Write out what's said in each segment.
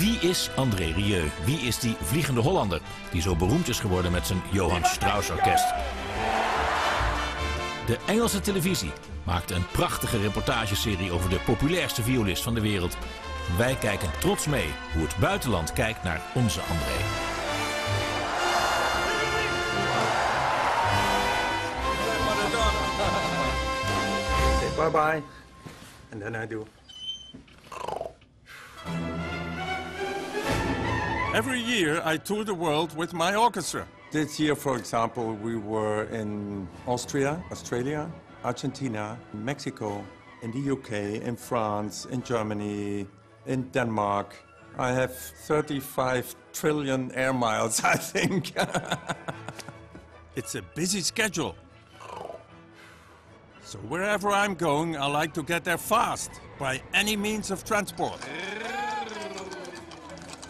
Wie is André Rieu? Wie is die vliegende Hollander die zo beroemd is geworden met zijn Johann Strauss Orkest? De Engelse televisie maakte een prachtige reportageserie over de populairste violist van de wereld. Wij kijken trots mee hoe het buitenland kijkt naar onze André. Bye bye. And then I do. Every year I tour the world with my orchestra. This year, for example, we were in Austria, Australia, Argentina, Mexico, in the UK, in France, in Germany, in Denmark. I have 35 trillion air miles, I think. It's a busy schedule. So wherever I'm going, I like to get there fast, by any means of transport.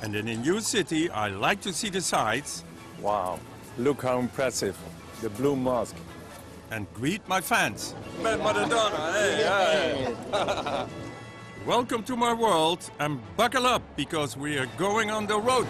And in a new city, I like to see the sights wow, look how impressive. The Blue Mosque. and greet my fans. Maradona, hey, eh? eh. Welcome to my world and buckle up because we are going on the road.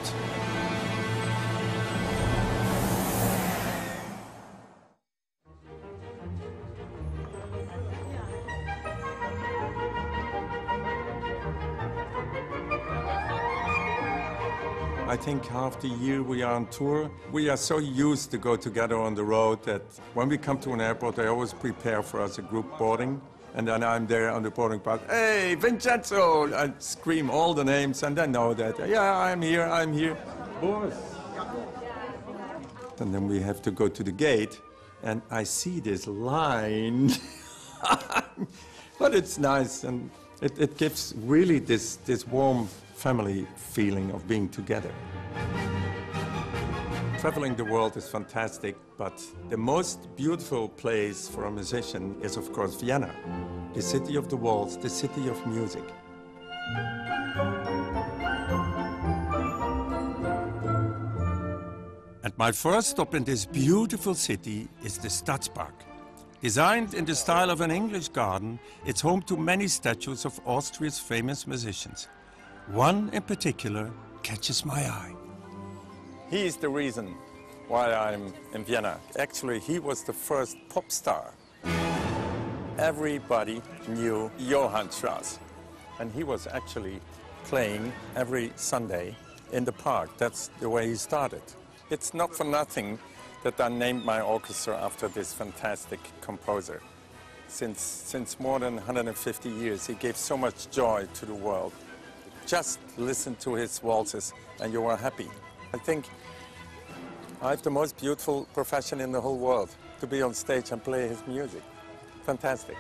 Think half the year we are on tour. We are so used to go together on the road that when we come to an airport, they always prepare for us a group boarding. And then I'm there on the boarding pass. Hey, Vincenzo! I scream all the names, and they know that. Yeah, I'm here. I'm here. Boris. And then we have to go to the gate, and I see this line. but it's nice, and it, it gives really this, this warm family feeling of being together. Traveling the world is fantastic, but the most beautiful place for a musician is, of course, Vienna, the city of the waltz, the city of music. And my first stop in this beautiful city is the Stadspark. Designed in the style of an English garden, it's home to many statues of Austria's famous musicians. One in particular catches my eye. He is the reason why I'm in Vienna. Actually, he was the first pop star. Everybody knew Johann Strauss. And he was actually playing every Sunday in the park. That's the way he started. It's not for nothing that I named my orchestra after this fantastic composer. Since, since more than 150 years, he gave so much joy to the world. Just listen to his waltzes and you are happy. I think I have the most beautiful profession in the whole world to be on stage and play his music. Fantastic.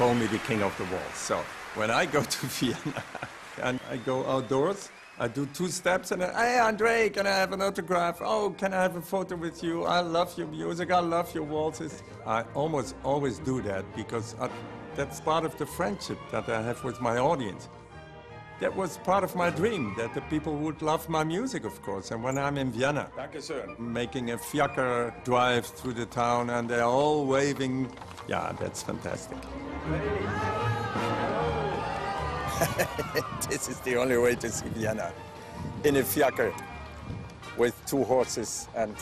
Call me the king of the waltz. So when I go to Vienna and I go outdoors, I do two steps and then, hey, Andre, can I have an autograph? Oh, can I have a photo with you? I love your music. I love your waltzes. I almost always do that because I, that's part of the friendship that I have with my audience. That was part of my dream, that the people would love my music, of course. And when I'm in Vienna, making a fiaker drive through the town and they're all waving, yeah, that's fantastic. this is the only way to see Vienna. In a fiaker with two horses and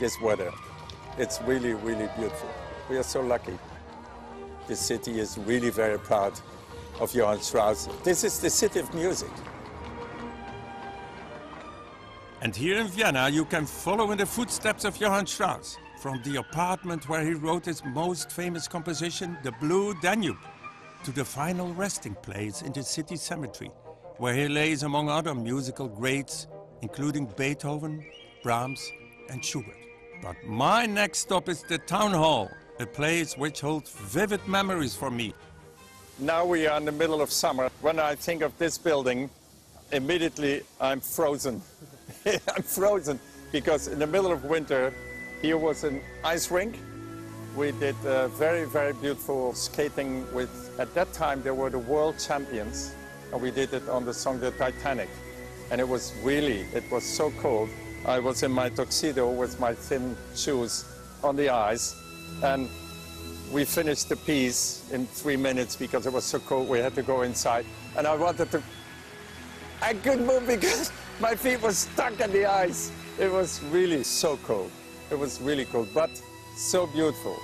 this weather. It's really, really beautiful. We are so lucky. This city is really very proud of Johann Strauss. This is the city of music. And here in Vienna, you can follow in the footsteps of Johann Strauss, from the apartment where he wrote his most famous composition, The Blue Danube, to the final resting place in the city cemetery, where he lays among other musical greats, including Beethoven, Brahms, and Schubert. But my next stop is the town hall, a place which holds vivid memories for me. Now we are in the middle of summer. When I think of this building, immediately I'm frozen. I'm frozen because in the middle of winter, here was an ice rink. We did very, very beautiful skating with, at that time, they were the world champions. And we did it on the song The Titanic. And it was really, it was so cold. I was in my tuxedo with my thin shoes on the ice. And we finished the piece in three minutes because it was so cold we had to go inside. And I wanted to, I couldn't move because my feet were stuck in the ice. It was really so cold. It was really cold, but so beautiful.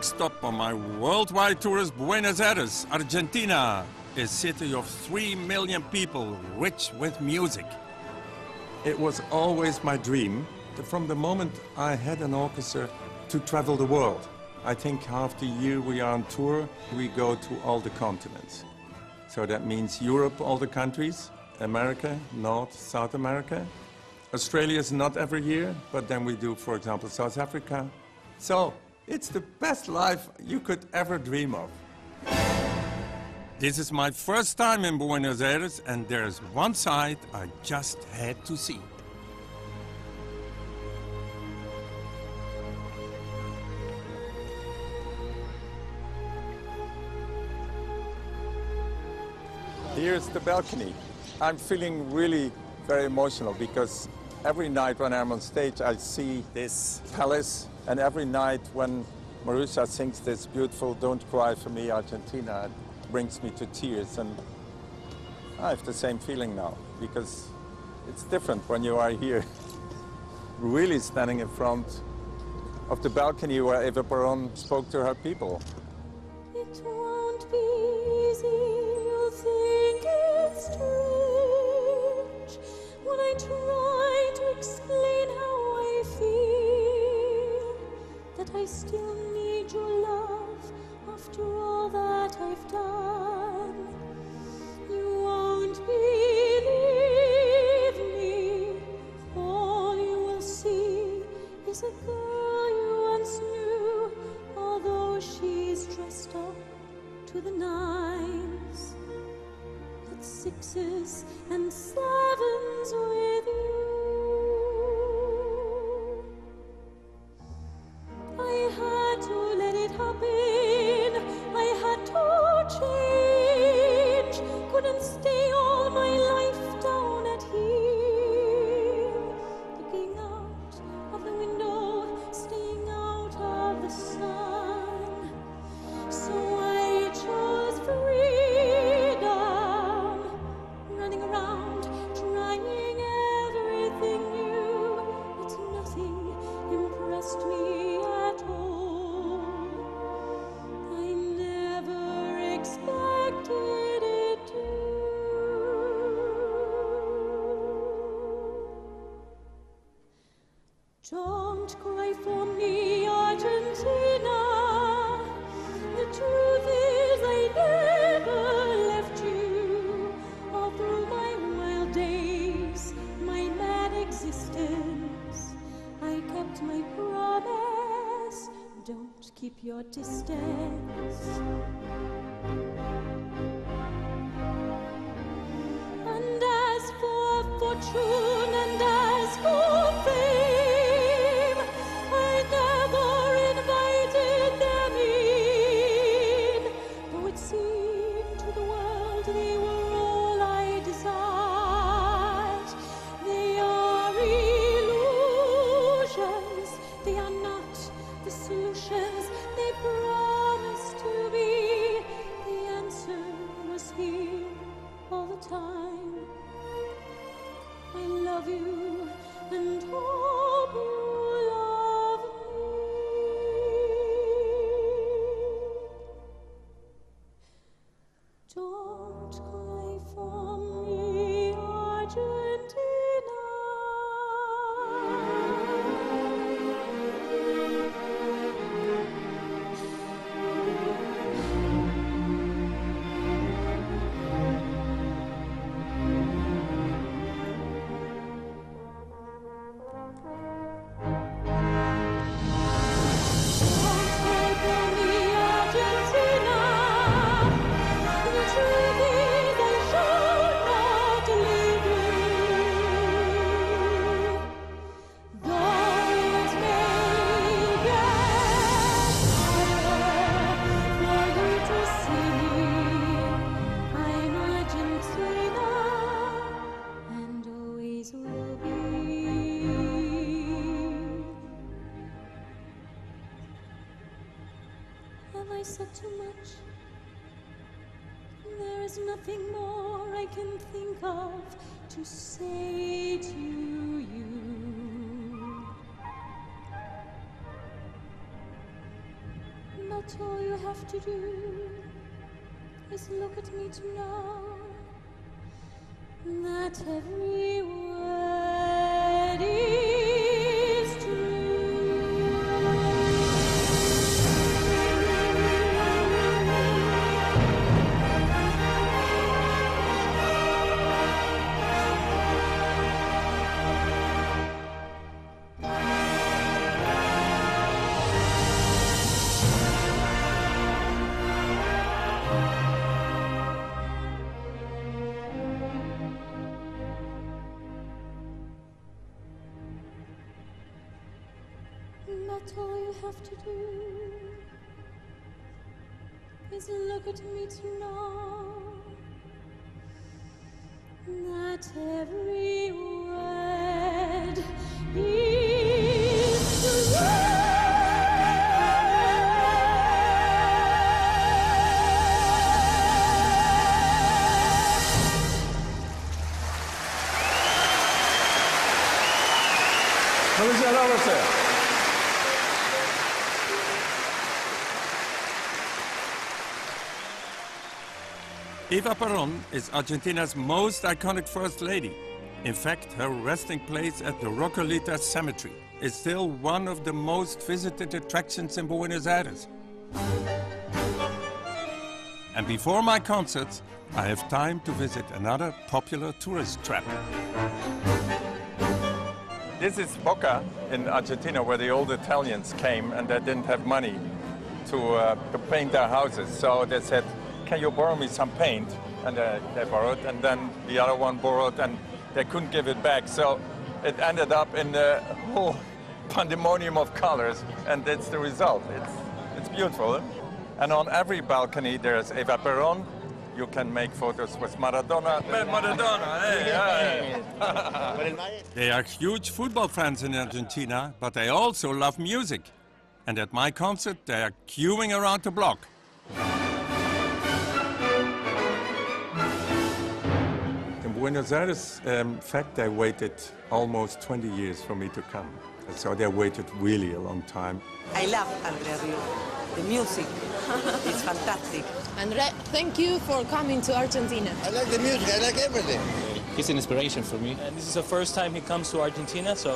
Next stop on my worldwide tour is Buenos Aires, Argentina, a city of 3 million people, rich with music. It was always my dream, from the moment I had an orchestra, to travel the world. I think half the year we are on tour, we go to all the continents. So that means Europe, all the countries, America, North, South America. Australia is not every year, but then we do, for example, South Africa. So it's the best life you could ever dream of. This is my first time in Buenos Aires, and there's one side I just had to see. Here's the balcony. I'm feeling really very emotional because every night when I'm on stage, I see this palace and every night when Mirusia sings this beautiful Don't Cry for Me Argentina, it brings me to tears. And I have the same feeling now because it's different when you are here, really standing in front of the balcony where Eva Peron spoke to her people. There is nothing more I can think of to say to you. But all you have to do is look at me to know that every word is. look at me to know that Eva Perón is Argentina's most iconic first lady. In fact, her resting place at the Recoleta Cemetery is still one of the most visited attractions in Buenos Aires. And before my concerts, I have time to visit another popular tourist trap. This is Boca in Argentina, where the old Italians came and they didn't have money to, uh, to paint their houses. So they said, can you borrow me some paint? And uh, they borrowed, and then the other one borrowed, and they couldn't give it back. So it ended up in the whole pandemonium of colors, and that's the result. It's, it's beautiful. And on every balcony, there's Eva Perón. You can make photos with Maradona. Maradona, hey, hey. They are huge football fans in Argentina, but they also love music. And at my concert, they are queuing around the block. Buenos Aires, um, fact, they waited almost 20 years for me to come. So they waited really a long time. I love Andre Rieu. The music is fantastic. Andre, thank you for coming to Argentina. I like the music, I like everything. He's an inspiration for me. And this is the first time he comes to Argentina, so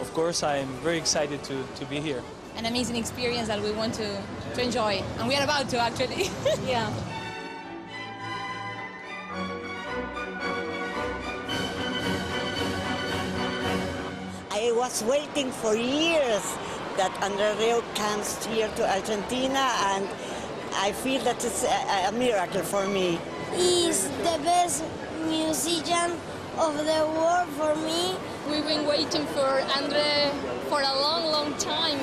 of course I'm very excited to, to be here. An amazing experience that we want to, to enjoy. And we are about to, actually. yeah. I was waiting for years that Andre Rieu comes here to Argentina, and I feel that it's a, a miracle for me. He's the best musician of the world for me. We've been waiting for Andre for a long, long time.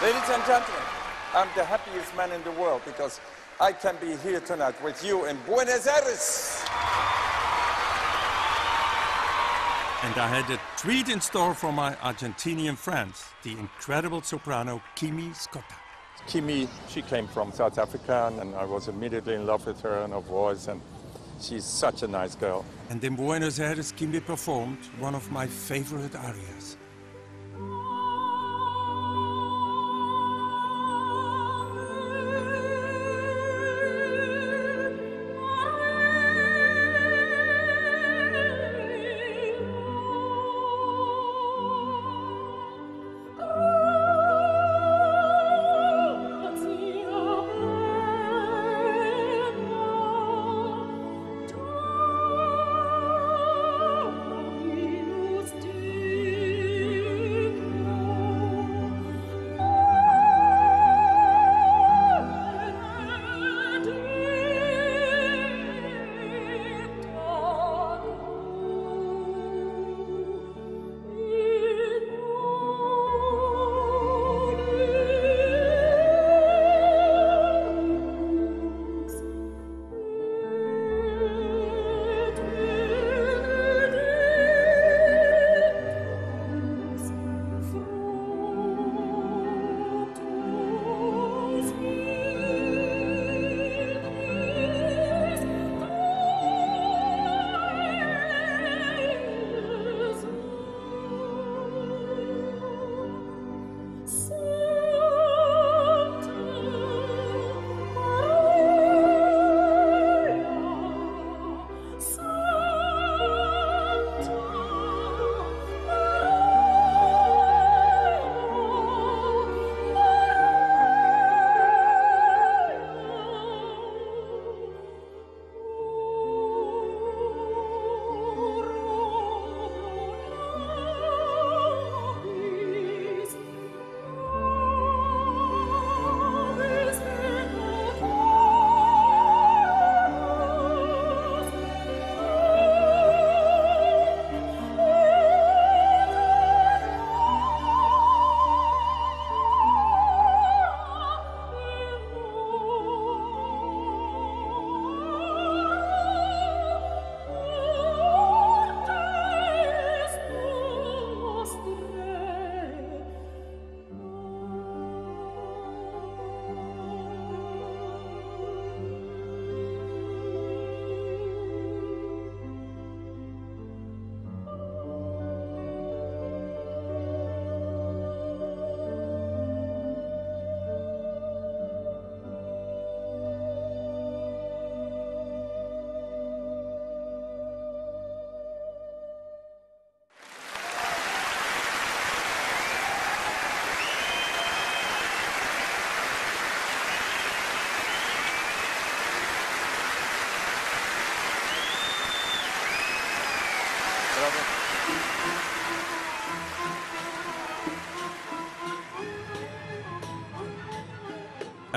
Ladies and gentlemen, I'm the happiest man in the world because I can be here tonight with you in Buenos Aires. And I had a treat in store for my Argentinian friends, the incredible soprano Kimmy Skota. Kimmy, she came from South Africa, and I was immediately in love with her and her voice, and she's such a nice girl. And in Buenos Aires, Kimi performed one of my favorite arias.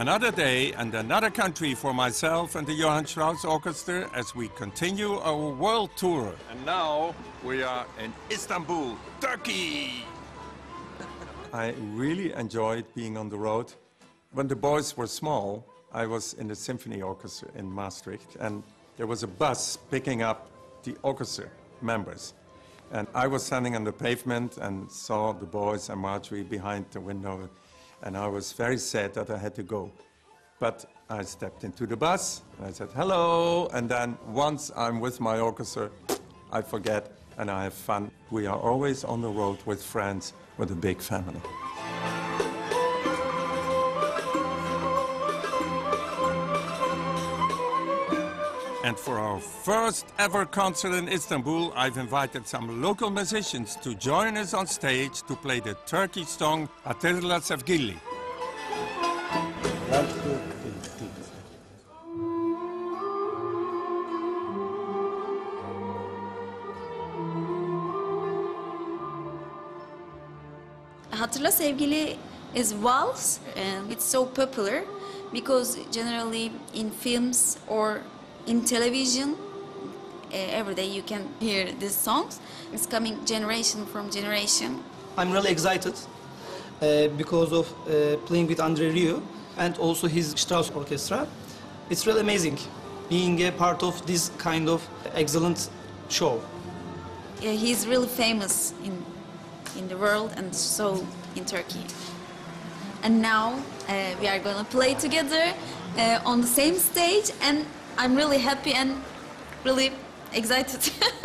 Another day and another country for myself and the Johann Strauss Orchestra as we continue our world tour. And now we are in Istanbul, Turkey. I really enjoyed being on the road. When the boys were small, I was in the symphony orchestra in Maastricht, and there was a bus picking up the orchestra members. And I was standing on the pavement and saw the boys and Marjorie behind the window, and I was very sad that I had to go. But I stepped into the bus and I said, hello, and then once I'm with my orchestra, I forget and I have fun. We are always on the road with friends, with a big family. And for our first ever concert in Istanbul, I've invited some local musicians to join us on stage to play the Turkish song Hatırla Sevgili. Hatırla Sevgili is waltz and it's so popular because generally in films or in television uh, every day you can hear these songs. It's coming generation from generation. I'm really excited uh, because of uh, playing with Andre Rieu and also his Strauss Orchestra. It's really amazing being a part of this kind of excellent show. Yeah, he's really famous in in the world and so in Turkey. And now uh, we are going to play together uh, on the same stage and I'm really happy and really excited.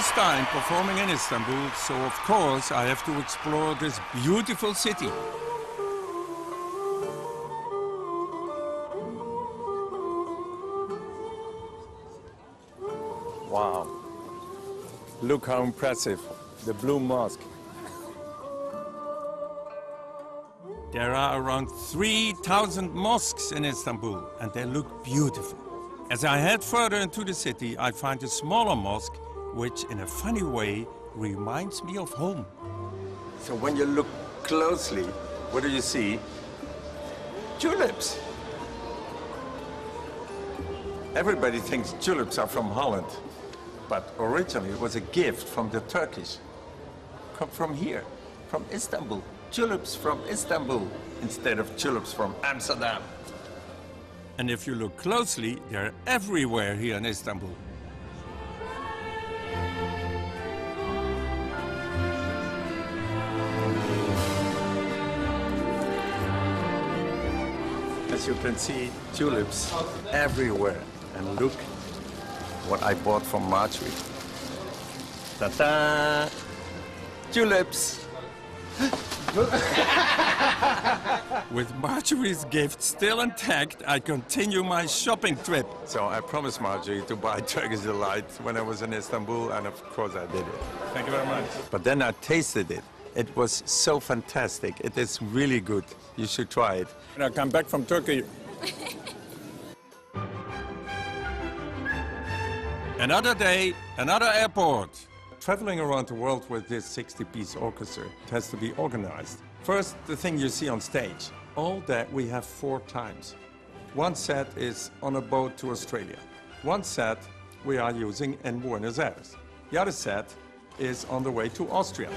first time performing in Istanbul, so of course I have to explore this beautiful city. Wow. Look how impressive. The Blue Mosque. There are around 3,000 mosques in Istanbul, and they look beautiful. As I head further into the city, I find a smaller mosque, which in a funny way reminds me of home. So when you look closely, what do you see? Tulips. Everybody thinks tulips are from Holland, but originally it was a gift from the Turkish. Come from here, from Istanbul. Tulips from Istanbul instead of tulips from Amsterdam. And if you look closely, they're everywhere here in Istanbul. As you can see, tulips everywhere. And look what I bought from Marjorie. Ta-da! Tulips! With Marjorie's gift still intact, I continue my shopping trip. So I promised Marjorie to buy Turkish Delight when I was in Istanbul, and of course I did it. Thank you very much. But then I tasted it. It was so fantastic. It is really good. You should try it. When I come back from Turkey. another day, another airport. Traveling around the world with this 60-piece orchestra has to be organized. First, the thing you see on stage. All that we have four times. One set is on a boat to Australia. One set we are using in Buenos Aires. The other set is on the way to Austria.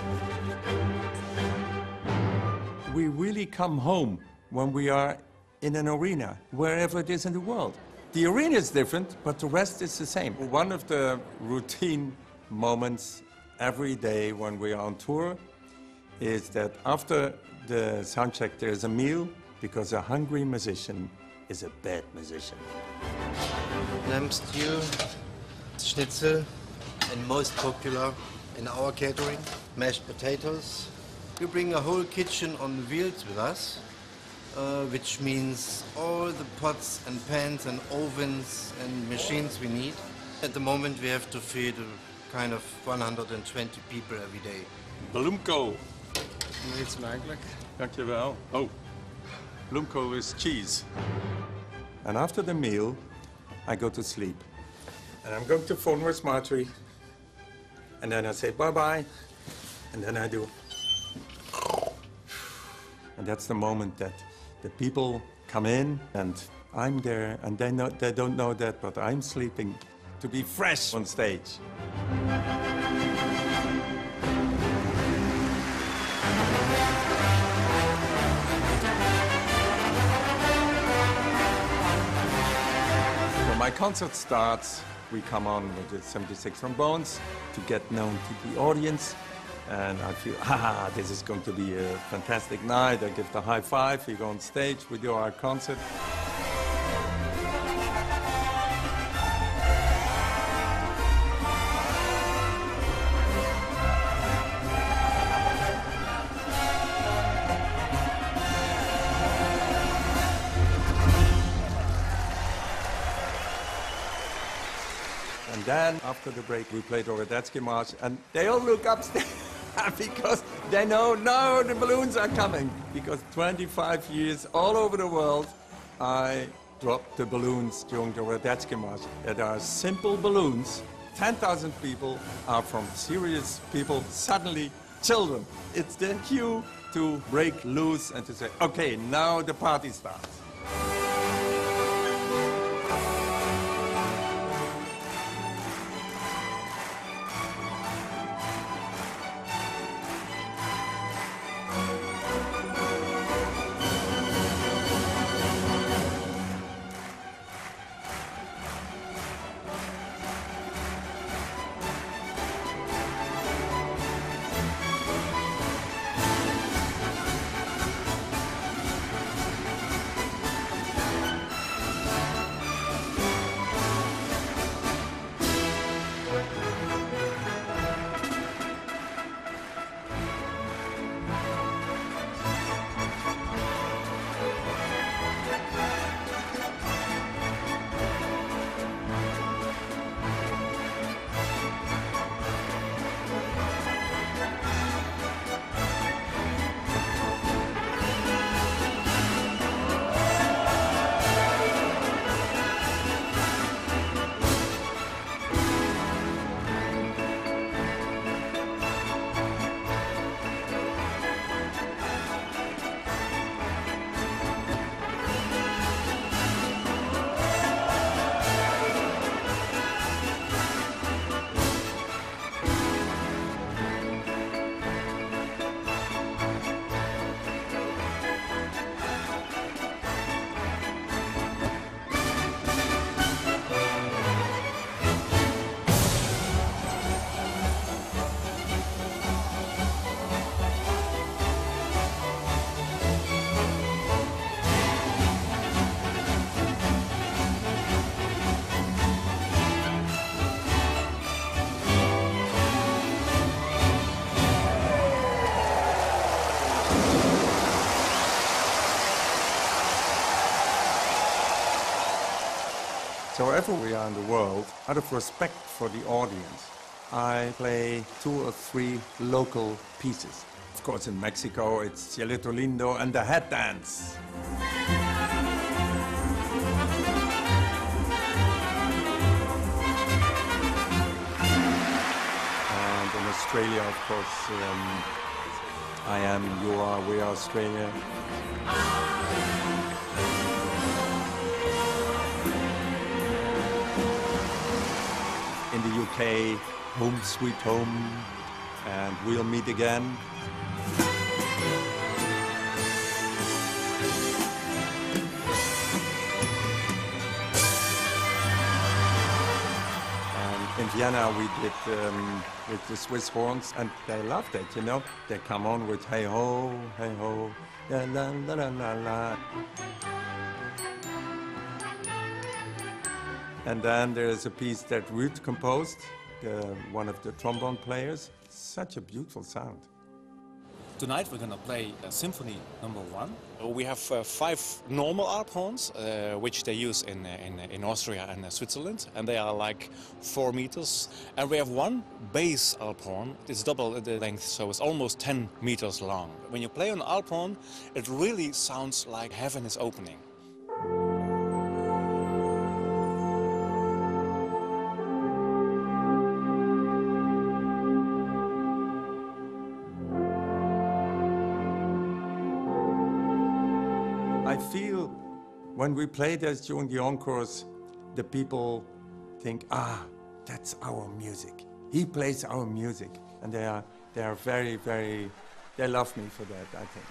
We really come home when we are in an arena, wherever it is in the world. The arena is different, but the rest is the same. One of the routine moments every day when we are on tour is that after the sound check there's a meal because a hungry musician is a bad musician. Lamb stew, schnitzel, and most popular in our catering, mashed potatoes. We bring a whole kitchen on wheels with us, uh, which means all the pots and pans and ovens and machines we need. At the moment we have to feed a kind of 120 people every day. Bloemkool. Eet smakelijk. Dankjewel. Oh, bloemkool is cheese. And after the meal, I go to sleep. And I'm going to phone with Marjorie. And then I say bye-bye. And then I do. And that's the moment that the people come in and I'm there and they, know, they don't know that, but I'm sleeping to be fresh on stage. My concert starts, we come on with the 76 trombones to get known to the audience. And I feel, ah, this is going to be a fantastic night. I give the high five, we go on stage, we do our concert. After the break, we played the Radetzky March, and they all look upstairs because they know, no, the balloons are coming. Because 25 years all over the world, I dropped the balloons during the Radetzky March. There are simple balloons. 10,000 people are from serious people, suddenly children. It's the cue to break loose and to say, okay, now the party starts. Wherever we are in the world, out of respect for the audience, I play two or three local pieces. Of course, in Mexico, it's Cielito Lindo and the Hat dance. And in Australia, of course, um, I am, you are, we are Australia. UK, Home Sweet Home, and We'll Meet Again. And in Vienna, we did um, with the Swiss horns, and they loved it, you know. They come on with hey ho, hey ho, la la la la la And then there's a piece that Ruth composed, the, one of the trombone players. Such a beautiful sound. Tonight we're going to play uh, Symphony Number One. We have uh, five normal alphorns, uh, which they use in, uh, in, in Austria and uh, Switzerland, and they are like four meters. And we have one bass alphorn. It's double the length, so it's almost 10 meters long. When you play on the alphorn, it really sounds like heaven is opening. I feel when we play this during the encores, the people think, ah, that's our music. He plays our music. And they are, they are very, very, they love me for that, I think.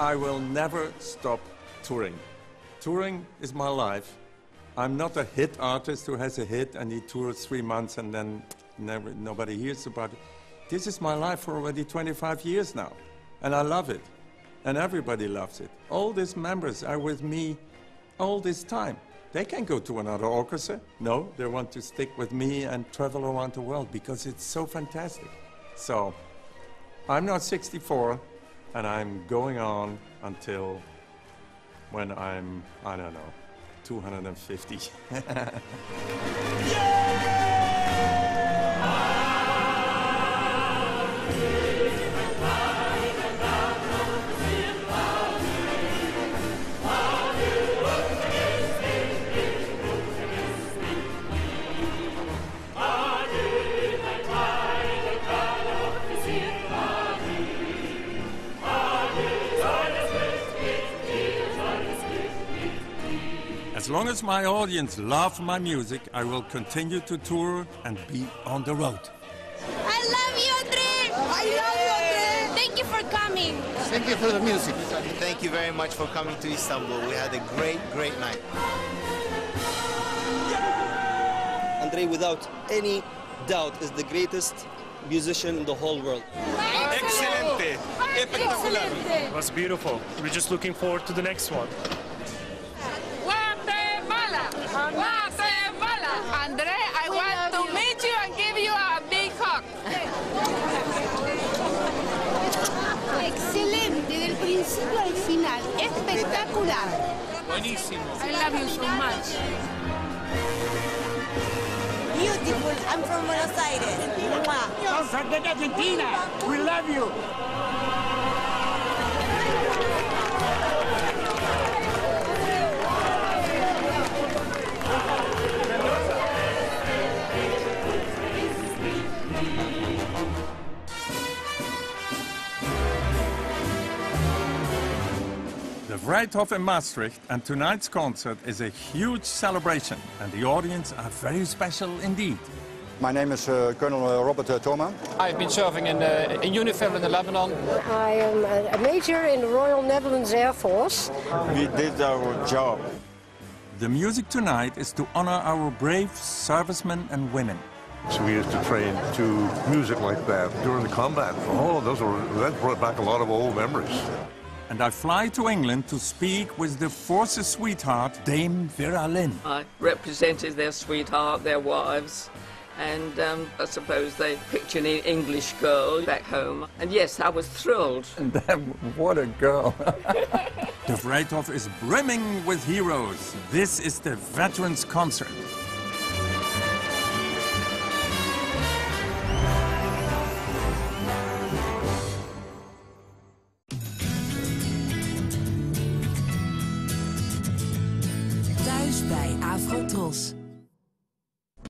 I will never stop touring. Touring is my life. I'm not a hit artist who has a hit and he tours three months and then never, nobody hears about it. This is my life for already 25 years now, and I love it. And everybody loves it. All these members are with me all this time. They can go to another orchestra. No, they want to stick with me and travel around the world because it's so fantastic. So, I'm not 64, and I'm going on until when I'm, I don't know, 250. As long as my audience love my music, I will continue to tour and be on the road. I love you, Andre. I love you, Andre. Thank you for coming. Thank you for the music. Thank you very much for coming to Istanbul. We had a great, great night. Andre, without any doubt, is the greatest musician in the whole world. Excelente. Espectacular. It was beautiful. We're just looking forward to the next one. Espectacular. Buenísimo. I love you so much. Beautiful. I'm from Buenos Aires. Mwah. Don't forget Argentina. We love you. Vrijthof in Maastricht and tonight's concert is a huge celebration and the audience are very special indeed. My name is uh, Colonel uh, Robert uh, Thoma. I've been serving in, uh, in UNIFIL in Lebanon. I am a a major in the Royal Netherlands Air Force. We did our job. The music tonight is to honor our brave servicemen and women. So we used to train to music like that during the combat. Oh, those were that brought back a lot of old memories. And I fly to England to speak with the forces sweetheart, Dame Vera Lynn. I represented their sweetheart, their wives, and um, I suppose they pictured an English girl back home. And yes, I was thrilled. And then, what a girl. the Vrijthof is brimming with heroes. This is the Veterans Concert.